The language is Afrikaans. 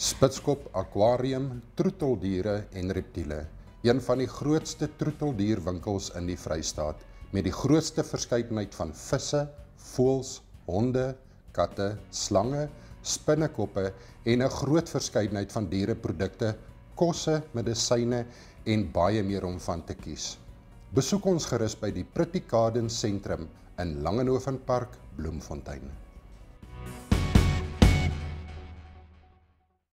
Spitskop akwarium, troeteldiere en reptiele. Een van die grootste troeteldierwinkels in die Vrystaat met die grootste verskeidenheid van visse, voëls, honde, katte, slange, spinnekoppe en 'n groot verskeidenheid van diereprodukte, kosse, medisyne en baie meer om van te kies. Besoek ons gerus by die Pretty Gardens sentrum in Langehoven Park, Bloemfontein.